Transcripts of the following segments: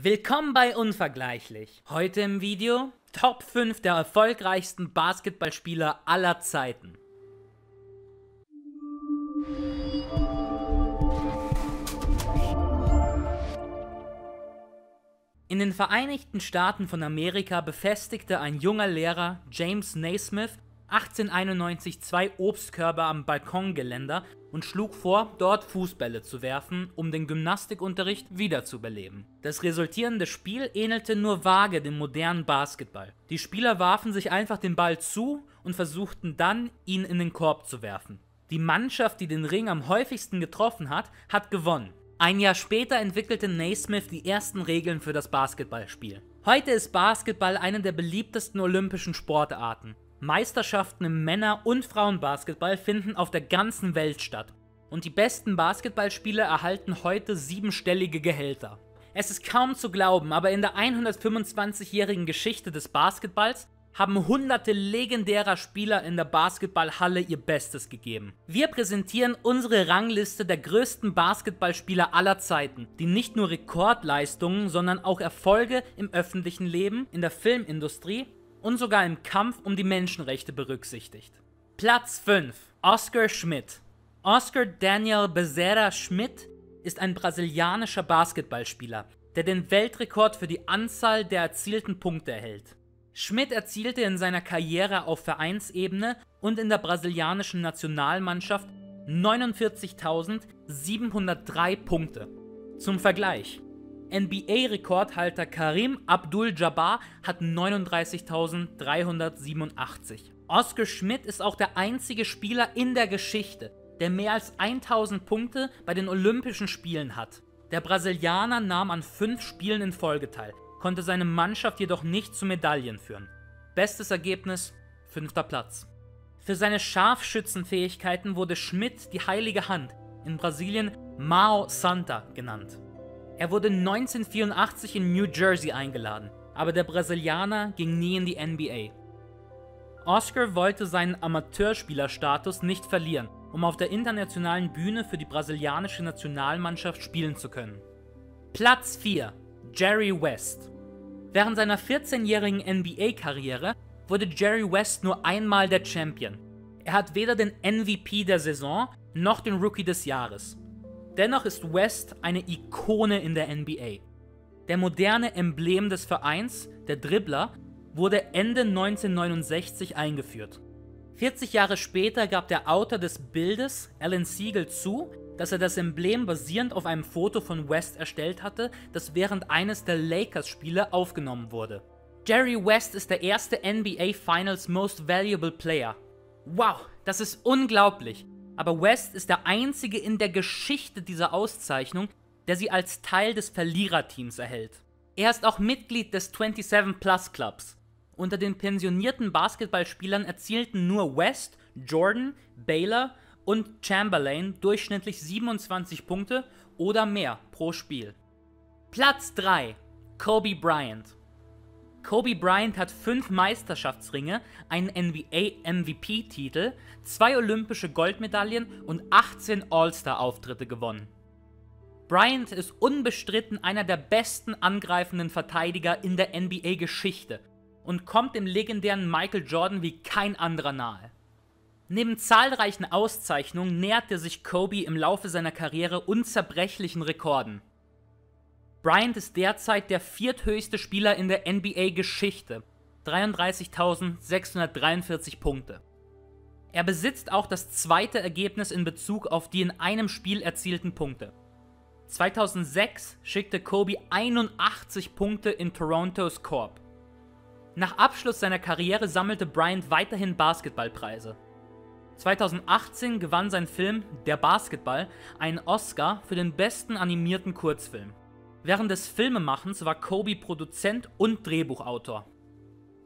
Willkommen bei Unvergleichlich. Heute im Video Top 5 der erfolgreichsten Basketballspieler aller Zeiten. In den Vereinigten Staaten von Amerika befestigte ein junger Lehrer, James Naismith, 1891 zwei Obstkörbe am Balkongeländer und schlug vor, dort Fußbälle zu werfen, um den Gymnastikunterricht wiederzubeleben. Das resultierende Spiel ähnelte nur vage dem modernen Basketball. Die Spieler warfen sich einfach den Ball zu und versuchten dann, ihn in den Korb zu werfen. Die Mannschaft, die den Ring am häufigsten getroffen hat, hat gewonnen. Ein Jahr später entwickelte Naismith die ersten Regeln für das Basketballspiel. Heute ist Basketball eine der beliebtesten olympischen Sportarten. Meisterschaften im Männer- und Frauenbasketball finden auf der ganzen Welt statt und die besten Basketballspieler erhalten heute siebenstellige Gehälter. Es ist kaum zu glauben, aber in der 125-jährigen Geschichte des Basketballs haben hunderte legendärer Spieler in der Basketballhalle ihr Bestes gegeben. Wir präsentieren unsere Rangliste der größten Basketballspieler aller Zeiten, die nicht nur Rekordleistungen, sondern auch Erfolge im öffentlichen Leben, in der Filmindustrie und sogar im Kampf um die Menschenrechte berücksichtigt. Platz 5. Oscar Schmidt. Oscar Daniel Bezerra Schmidt ist ein brasilianischer Basketballspieler, der den Weltrekord für die Anzahl der erzielten Punkte erhält. Schmidt erzielte in seiner Karriere auf Vereinsebene und in der brasilianischen Nationalmannschaft 49.703 Punkte. Zum Vergleich, NBA-Rekordhalter Karim Abdul-Jabbar hat 39.387. Oscar Schmidt ist auch der einzige Spieler in der Geschichte, der mehr als 1000 Punkte bei den Olympischen Spielen hat. Der Brasilianer nahm an fünf Spielen in Folge teil, konnte seine Mannschaft jedoch nicht zu Medaillen führen. Bestes Ergebnis: fünfter Platz. Für seine Scharfschützenfähigkeiten wurde Schmidt die heilige Hand, in Brasilien Mao Santa genannt. Er wurde 1984 in New Jersey eingeladen, aber der Brasilianer ging nie in die NBA. Oscar wollte seinen Amateurspielerstatus nicht verlieren, um auf der internationalen Bühne für die brasilianische Nationalmannschaft spielen zu können. Platz 4 Jerry West Während seiner 14-jährigen NBA-Karriere wurde Jerry West nur einmal der Champion. Er hat weder den MVP der Saison noch den Rookie des Jahres. Dennoch ist West eine Ikone in der NBA. Der moderne Emblem des Vereins, der Dribbler, wurde Ende 1969 eingeführt. 40 Jahre später gab der Autor des Bildes, Alan Siegel, zu, dass er das Emblem basierend auf einem Foto von West erstellt hatte, das während eines der Lakers-Spiele aufgenommen wurde. Jerry West ist der erste NBA Finals Most Valuable Player. Wow, das ist unglaublich aber West ist der einzige in der Geschichte dieser Auszeichnung, der sie als Teil des Verliererteams erhält. Er ist auch Mitglied des 27 Plus Clubs. Unter den pensionierten Basketballspielern erzielten nur West, Jordan, Baylor und Chamberlain durchschnittlich 27 Punkte oder mehr pro Spiel. Platz 3 Kobe Bryant Kobe Bryant hat fünf Meisterschaftsringe, einen NBA-MVP-Titel, zwei olympische Goldmedaillen und 18 All-Star-Auftritte gewonnen. Bryant ist unbestritten einer der besten angreifenden Verteidiger in der NBA-Geschichte und kommt dem legendären Michael Jordan wie kein anderer nahe. Neben zahlreichen Auszeichnungen näherte sich Kobe im Laufe seiner Karriere unzerbrechlichen Rekorden. Bryant ist derzeit der vierthöchste Spieler in der NBA-Geschichte. 33.643 Punkte. Er besitzt auch das zweite Ergebnis in Bezug auf die in einem Spiel erzielten Punkte. 2006 schickte Kobe 81 Punkte in Torontos Korb. Nach Abschluss seiner Karriere sammelte Bryant weiterhin Basketballpreise. 2018 gewann sein Film Der Basketball einen Oscar für den besten animierten Kurzfilm. Während des Filmemachens war Kobe Produzent und Drehbuchautor.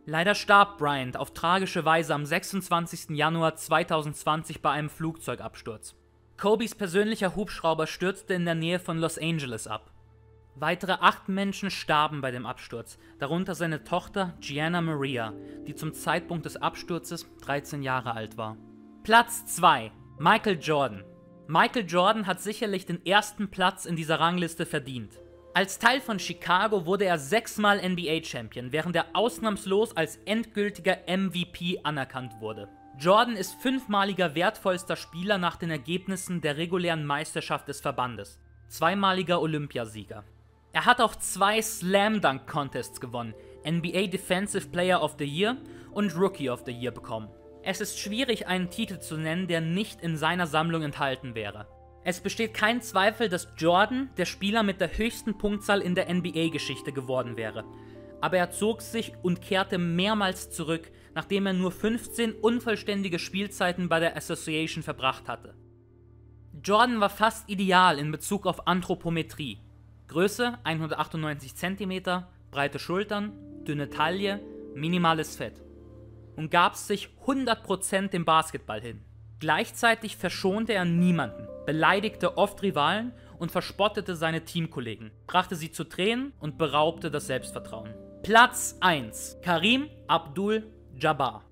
Leider starb Bryant auf tragische Weise am 26. Januar 2020 bei einem Flugzeugabsturz. Kobes persönlicher Hubschrauber stürzte in der Nähe von Los Angeles ab. Weitere acht Menschen starben bei dem Absturz, darunter seine Tochter Gianna Maria, die zum Zeitpunkt des Absturzes 13 Jahre alt war. Platz 2 Michael Jordan Michael Jordan hat sicherlich den ersten Platz in dieser Rangliste verdient. Als Teil von Chicago wurde er sechsmal NBA-Champion, während er ausnahmslos als endgültiger MVP anerkannt wurde. Jordan ist fünfmaliger wertvollster Spieler nach den Ergebnissen der regulären Meisterschaft des Verbandes, zweimaliger Olympiasieger. Er hat auch zwei Slam Dunk Contests gewonnen, NBA Defensive Player of the Year und Rookie of the Year bekommen. Es ist schwierig, einen Titel zu nennen, der nicht in seiner Sammlung enthalten wäre. Es besteht kein Zweifel, dass Jordan der Spieler mit der höchsten Punktzahl in der NBA-Geschichte geworden wäre. Aber er zog sich und kehrte mehrmals zurück, nachdem er nur 15 unvollständige Spielzeiten bei der Association verbracht hatte. Jordan war fast ideal in Bezug auf Anthropometrie. Größe 198 cm, breite Schultern, dünne Taille, minimales Fett. Und gab sich 100% dem Basketball hin. Gleichzeitig verschonte er niemanden, beleidigte oft Rivalen und verspottete seine Teamkollegen, brachte sie zu Tränen und beraubte das Selbstvertrauen. Platz 1. Karim Abdul Jabbar.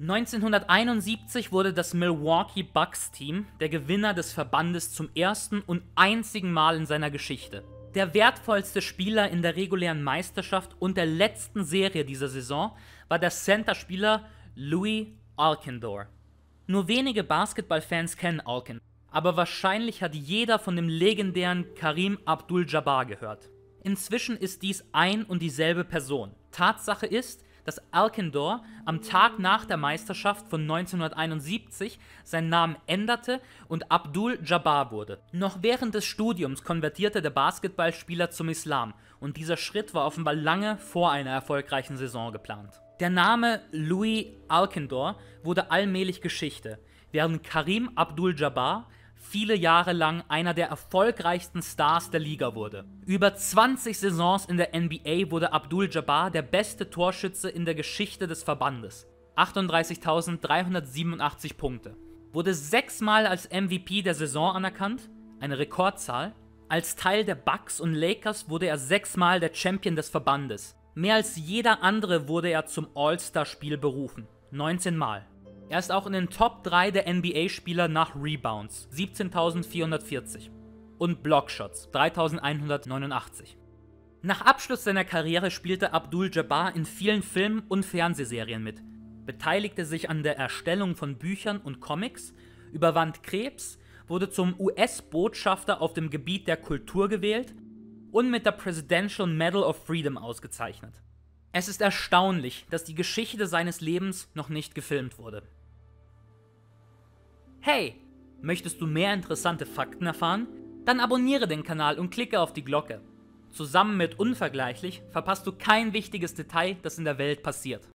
1971 wurde das Milwaukee Bucks Team der Gewinner des Verbandes zum ersten und einzigen Mal in seiner Geschichte. Der wertvollste Spieler in der regulären Meisterschaft und der letzten Serie dieser Saison war der Center-Spieler Louis Alkindor. Nur wenige Basketballfans kennen Alkin, aber wahrscheinlich hat jeder von dem legendären Karim Abdul-Jabbar gehört. Inzwischen ist dies ein und dieselbe Person. Tatsache ist, dass Alkindor am Tag nach der Meisterschaft von 1971 seinen Namen änderte und Abdul Jabbar wurde. Noch während des Studiums konvertierte der Basketballspieler zum Islam und dieser Schritt war offenbar lange vor einer erfolgreichen Saison geplant. Der Name Louis Alkindor wurde allmählich Geschichte, während Karim Abdul Jabbar viele Jahre lang einer der erfolgreichsten Stars der Liga wurde. Über 20 Saisons in der NBA wurde Abdul Jabbar der beste Torschütze in der Geschichte des Verbandes. 38.387 Punkte. Wurde sechsmal als MVP der Saison anerkannt, eine Rekordzahl. Als Teil der Bucks und Lakers wurde er sechsmal der Champion des Verbandes. Mehr als jeder andere wurde er zum All-Star-Spiel berufen. 19 Mal. Er ist auch in den Top 3 der NBA-Spieler nach Rebounds, 17.440. Und Blockshots, 3.189. Nach Abschluss seiner Karriere spielte Abdul Jabbar in vielen Film- und Fernsehserien mit, beteiligte sich an der Erstellung von Büchern und Comics, überwand Krebs, wurde zum US-Botschafter auf dem Gebiet der Kultur gewählt und mit der Presidential Medal of Freedom ausgezeichnet. Es ist erstaunlich, dass die Geschichte seines Lebens noch nicht gefilmt wurde. Hey, möchtest du mehr interessante Fakten erfahren? Dann abonniere den Kanal und klicke auf die Glocke. Zusammen mit Unvergleichlich verpasst du kein wichtiges Detail, das in der Welt passiert.